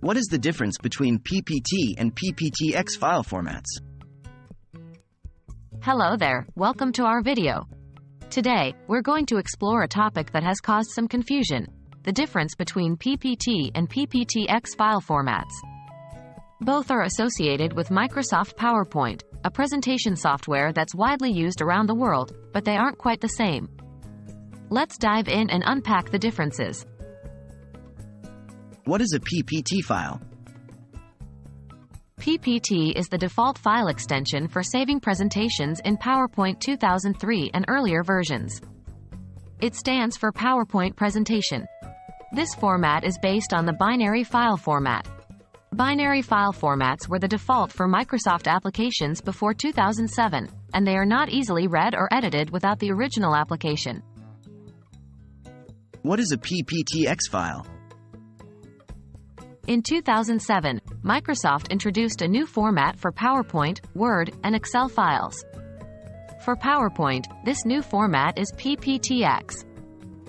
What is the difference between PPT and PPTX file formats? Hello there, welcome to our video. Today, we're going to explore a topic that has caused some confusion, the difference between PPT and PPTX file formats. Both are associated with Microsoft PowerPoint, a presentation software that's widely used around the world, but they aren't quite the same. Let's dive in and unpack the differences. What is a PPT file? PPT is the default file extension for saving presentations in PowerPoint 2003 and earlier versions. It stands for PowerPoint Presentation. This format is based on the binary file format. Binary file formats were the default for Microsoft applications before 2007, and they are not easily read or edited without the original application. What is a PPTX file? In 2007, Microsoft introduced a new format for PowerPoint, Word, and Excel files. For PowerPoint, this new format is PPTX.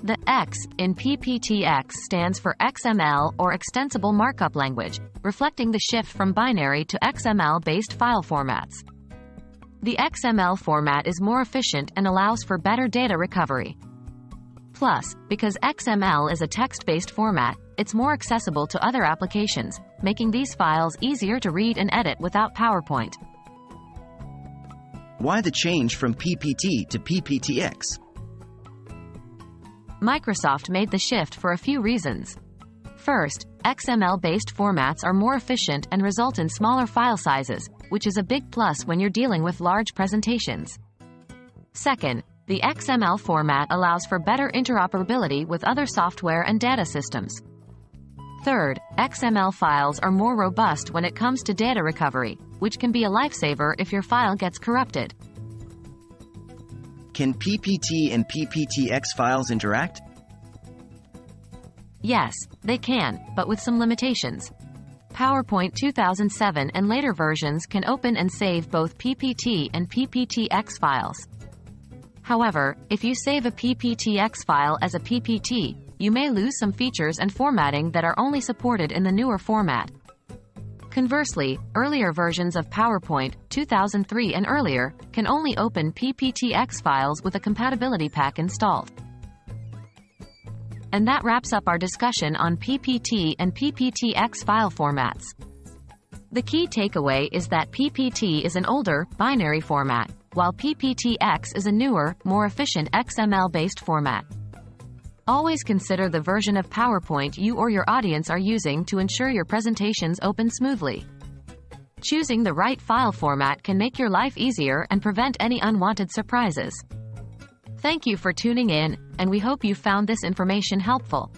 The X in PPTX stands for XML or Extensible Markup Language, reflecting the shift from binary to XML-based file formats. The XML format is more efficient and allows for better data recovery. Plus, because XML is a text-based format, it's more accessible to other applications, making these files easier to read and edit without PowerPoint. Why the change from PPT to PPTX? Microsoft made the shift for a few reasons. First, XML-based formats are more efficient and result in smaller file sizes, which is a big plus when you're dealing with large presentations. Second, the XML format allows for better interoperability with other software and data systems. Third, XML files are more robust when it comes to data recovery, which can be a lifesaver if your file gets corrupted. Can PPT and PPTX files interact? Yes, they can, but with some limitations. PowerPoint 2007 and later versions can open and save both PPT and PPTX files. However, if you save a PPTX file as a PPT, you may lose some features and formatting that are only supported in the newer format. Conversely, earlier versions of PowerPoint, 2003 and earlier, can only open PPTX files with a compatibility pack installed. And that wraps up our discussion on PPT and PPTX file formats. The key takeaway is that PPT is an older, binary format, while PPTX is a newer, more efficient XML-based format. Always consider the version of PowerPoint you or your audience are using to ensure your presentations open smoothly. Choosing the right file format can make your life easier and prevent any unwanted surprises. Thank you for tuning in, and we hope you found this information helpful.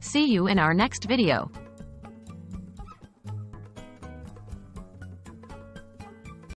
See you in our next video.